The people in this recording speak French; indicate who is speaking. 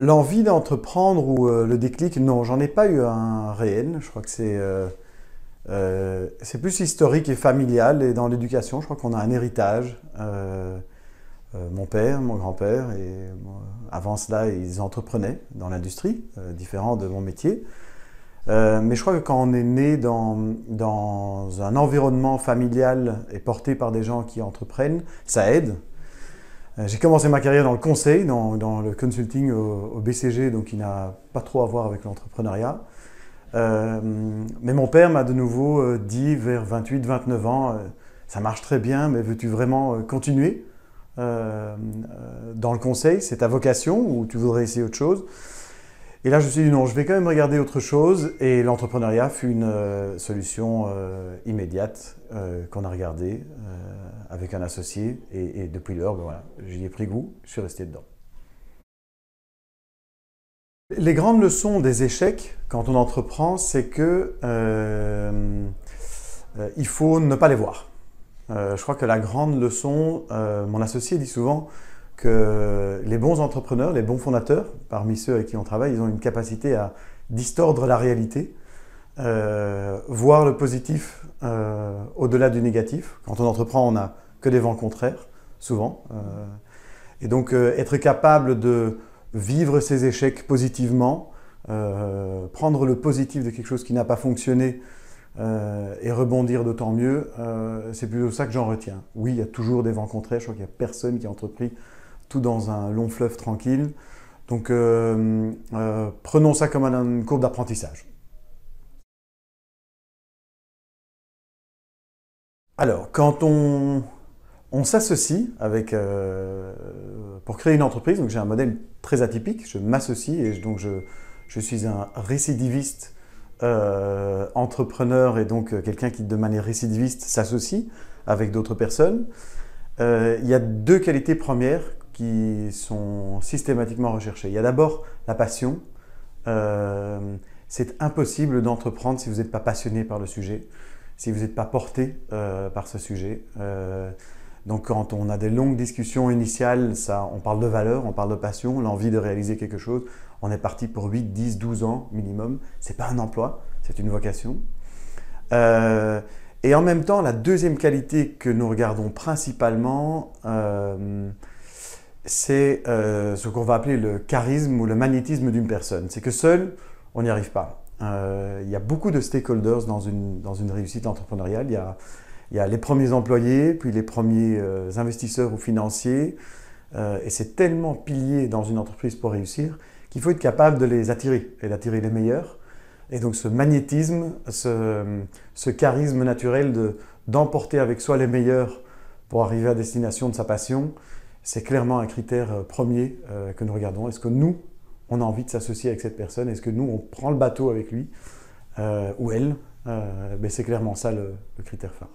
Speaker 1: L'envie d'entreprendre ou euh, le déclic, non, j'en ai pas eu un réel. Je crois que c'est euh, euh, c'est plus historique et familial. Et dans l'éducation, je crois qu'on a un héritage. mon père, mon grand-père, et avant cela, ils entreprenaient dans l'industrie, différent de mon métier. mais je crois que quand on est né dans un environnement familial et porté par des gens qui entreprennent, ça aide. Euh, j'ai commencé ma carrière dans le conseil, dans, le consulting au, BCG, donc qui n'a pas trop à voir avec l'entrepreneuriat. Euh, mais mon père m'a de nouveau euh, dit vers 28-29 ans, ça marche très bien, mais veux-tu vraiment continuer dans le conseil? C'est ta vocation ou tu voudrais essayer autre chose? Et là, je me suis dit non, je vais quand même regarder autre chose. Et l'entrepreneuriat fut une solution immédiate qu'on a regardée avec un associé. Et, depuis lors, ben voilà, j'y ai pris goût, je suis resté dedans. Les grandes leçons des échecs quand on entreprend, c'est que il faut ne pas les voir. je crois que la grande leçon, mon associé dit souvent, que les bons entrepreneurs, les bons fondateurs, parmi ceux avec qui on travaille, ils ont une capacité à distordre la réalité, euh, voir le positif euh, au-delà du négatif. Quand on entreprend, on n'a que des vents contraires, souvent. Euh, et donc être capable de vivre ses échecs positivement, prendre le positif de quelque chose qui n'a pas fonctionné et rebondir d'autant mieux, c'est plutôt ça que j'en retiens. Oui, il y a toujours des vents contraires, je crois qu'il n'y a personne qui a entrepris tout dans un long fleuve tranquille. Donc euh, euh, prenons ça comme une courbe d'apprentissage. Alors, quand on, s'associe euh, pour créer une entreprise, donc j'ai un modèle très atypique, je m'associe et donc je, je, suis un récidiviste entrepreneur et donc quelqu'un qui de manière récidiviste s'associe avec d'autres personnes. il y a deux qualités premières qui sont systématiquement recherchés. Il y a d'abord la passion. Euh, c'est impossible d'entreprendre si vous n'êtes pas passionné par le sujet, si vous n'êtes pas porté euh, par ce sujet. Euh, donc quand on a des longues discussions initiales, on parle de valeur, on parle de passion, l'envie de réaliser quelque chose. On est parti pour 8, 10, 12 ans minimum. Ce n'est pas un emploi, c'est une vocation. et en même temps, la deuxième qualité que nous regardons principalement, c'est euh, ce qu'on va appeler le charisme ou le magnétisme d'une personne. C'est que seul, on n'y arrive pas. Euh, il y a beaucoup de stakeholders dans une, dans une réussite entrepreneuriale. Il y, a, les premiers employés, puis les premiers euh, investisseurs ou financiers. et c'est tellement pilier dans une entreprise pour réussir qu'il faut être capable de les attirer et d'attirer les meilleurs. Et donc ce magnétisme, ce, charisme naturel d'emporter avec soi les meilleurs pour arriver à destination de sa passion, c'est clairement un critère euh, premier euh, que nous regardons. Est-ce que nous, on a envie de s'associer avec cette personne Est-ce que nous, on prend le bateau avec lui euh, ou elle ben, C'est clairement ça le critère phare.